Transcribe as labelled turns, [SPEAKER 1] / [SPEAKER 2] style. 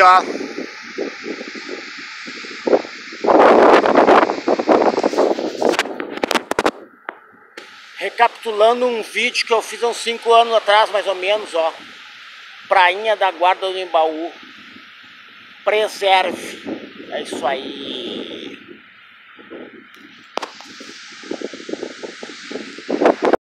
[SPEAKER 1] Aqui. Recapitulando um vídeo que eu fiz há uns 5 anos atrás, mais ou menos, ó. Prainha da Guarda do Embaú. Preserve. É isso aí.